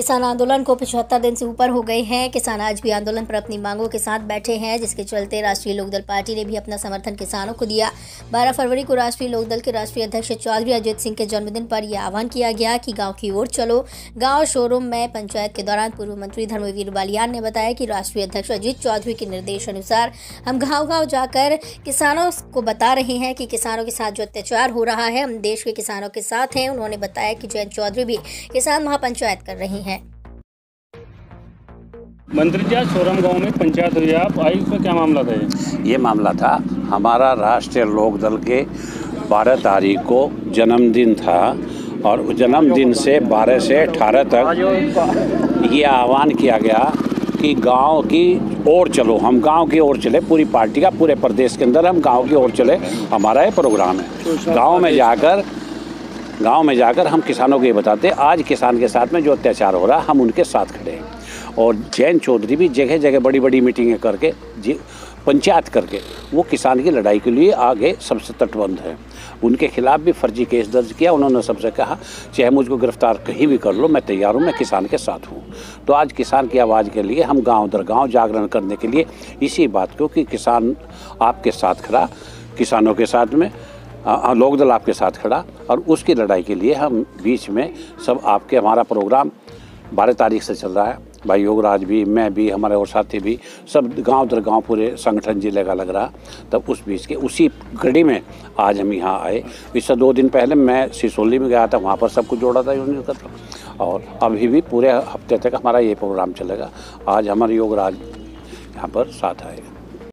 किसान आंदोलन को पिछहत्तर दिन से ऊपर हो गए हैं। किसान आज भी आंदोलन पर अपनी मांगों के साथ बैठे हैं, जिसके चलते राष्ट्रीय लोकदल पार्टी ने भी अपना समर्थन किसानों को दिया। 12 फरवरी को राष्ट्रीय लोकदल के राष्ट्रीय अध्यक्ष चौधरी अजित सिंह के जन्मदिन पर यह आह्वान किया गया कि गाँव की ओर चलो। गाँव शोरूम में पंचायत के दौरान पूर्व मंत्री धर्मवीर बालियान ने बताया कि राष्ट्रीय अध्यक्ष अजीत चौधरी के निर्देश अनुसार हम गाँव गाँव जाकर किसानों को बता रहे हैं कि किसानों के साथ जो अत्याचार हो रहा है, हम देश के किसानों के साथ हैं। उन्होंने बताया कि जयंत चौधरी भी किसान महापंचायत कर रहे हैं। मंत्री जी सोरम गाँव में पंचायत हुई आप आई उसमें क्या मामला था ये? ये मामला था हमारा राष्ट्रीय लोक दल के 12 तारीख को जन्मदिन था और जन्मदिन से 12 से 18 तक ये आह्वान किया गया कि गाँव की ओर चलो हम गाँव की ओर चले पूरी पार्टी का पूरे प्रदेश के अंदर हम गाँव की ओर चले हमारा ये प्रोग्राम है। गाँव में जाकर गाँव में जाकर हम किसानों को ये बताते हैं, आज किसान के साथ में जो अत्याचार हो रहा है, हम उनके साथ खड़े हैं। और जैन चौधरी भी जगह जगह बड़ी बड़ी मीटिंगें करके, जी, पंचायत करके, वो किसान की लड़ाई के लिए आगे सबसे तटबंध है। उनके खिलाफ भी फर्जी केस दर्ज किया, उन्होंने सबसे कहा, चाहे मुझको गिरफ़्तार कहीं भी कर लो, मैं तैयार हूँ, मैं किसान के साथ हूँ। तो आज किसान की आवाज़ के लिए हम गाँव दर गाँव जागरण करने के लिए इसी बात को कि किसान आपके साथ खड़ा, किसानों के साथ में लोक दल आपके साथ खड़ा और उसकी लड़ाई के लिए हम बीच में सब आपके हमारा प्रोग्राम बारह तारीख से चल रहा है। भाई योगराज भी, मैं भी, हमारे और साथी भी, सब गाँव दर गाँव पूरे संगठन ज़िले का लग रहा। तब उस बीच के, उसी घड़ी में आज हम यहाँ आए। इससे दो दिन पहले मैं सिसोली में गया था, वहाँ पर सब कुछ जोड़ा था यूनियन का और अभी भी पूरे हफ़्ते तक हमारा ये प्रोग्राम चलेगा। आज हमारे योगराज यहाँ पर साथ आएगा